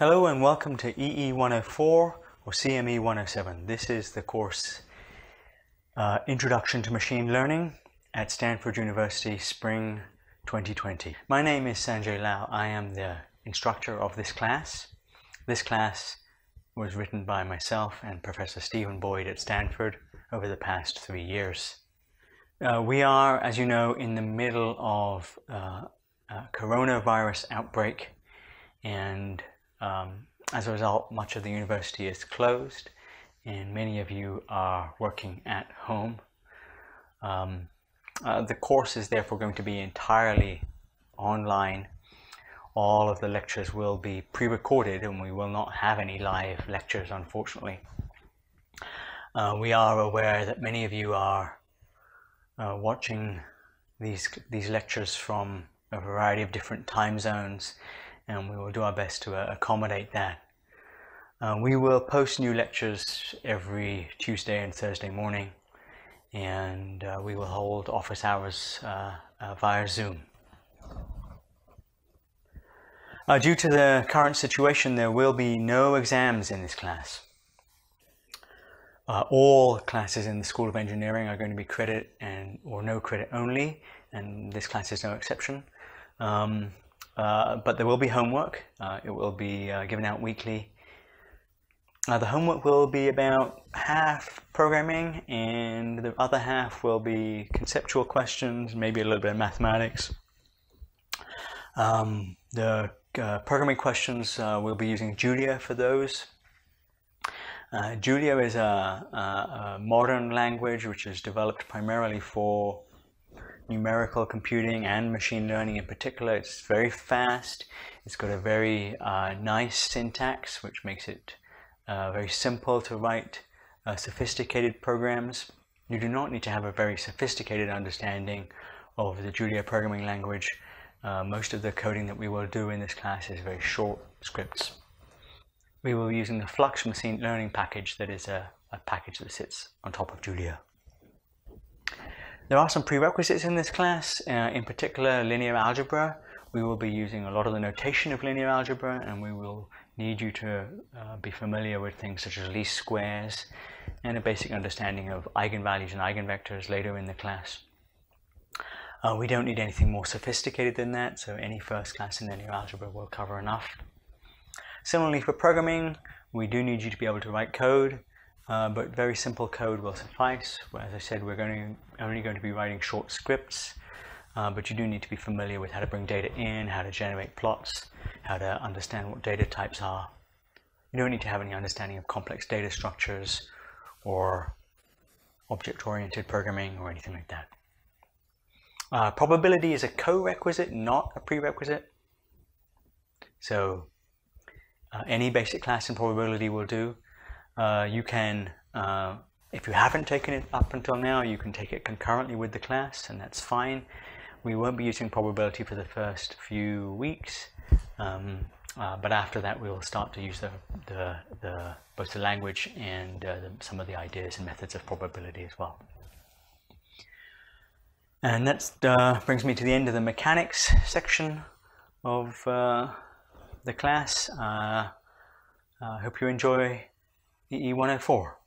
Hello and welcome to EE 104 or CME 107. This is the course uh, Introduction to Machine Learning at Stanford University Spring 2020. My name is Sanjay Lall. I am the instructor of this class. This class was written by myself and Professor Stephen Boyd at Stanford over the past three years. Uh, we are, as you know, in the middle of uh, a coronavirus outbreak and um, as a result, much of the university is closed and many of you are working at home. Um, uh, the course is therefore going to be entirely online. All of the lectures will be pre-recorded and we will not have any live lectures unfortunately. Uh, we are aware that many of you are uh, watching these, these lectures from a variety of different time zones and we will do our best to uh, accommodate that. Uh, we will post new lectures every Tuesday and Thursday morning and uh, we will hold office hours uh, uh, via Zoom. Uh, due to the current situation, there will be no exams in this class. all classes in the School of Engineering are going to be credit and or no credit only, and this class is no exception. Um, uh, but there will be homework. Uh, it will be uh, given out weekly. Uh, the homework will be about half programming and the other half will be conceptual questions, maybe a little bit of mathematics. Um, the uh, programming questions, we'll be using Julia for those. Julia is a, a, a modern language which is developed primarily for numerical computing and machine learning in particular. It's very fast. It's got a very uh, nice syntax, which makes it uh, very simple to write uh, sophisticated programs. You do not need to have a very sophisticated understanding of the Julia programming language. Uh, most of the coding that we will do in this class is very short scripts. We will be using the Flux machine learning package that is a, a package that sits on top of Julia. There are some prerequisites in this class, uh, in particular linear algebra. We will be using a lot of the notation of linear algebra and we will need you to uh, be familiar with things such as least squares and a basic understanding of eigenvalues and eigenvectors later in the class. Uh, we don't need anything more sophisticated than that, so any first class in linear algebra will cover enough. Similarly for programming, we do need you to be able to write code uh, but very simple code will suffice. As I said, we're going to, only going to be writing short scripts, uh, but you do need to be familiar with how to bring data in, how to generate plots, how to understand what data types are. You don't need to have any understanding of complex data structures or object-oriented programming or anything like that. Uh, probability is a co-requisite, not a prerequisite. So uh, any basic class in probability will do. Uh, you can, uh, if you haven't taken it up until now, you can take it concurrently with the class and that's fine. We won't be using probability for the first few weeks, um, uh, but after that we will start to use the, the, the both the language and uh, the, some of the ideas and methods of probability as well. And that uh, brings me to the end of the mechanics section of the class. I hope you enjoy EE104.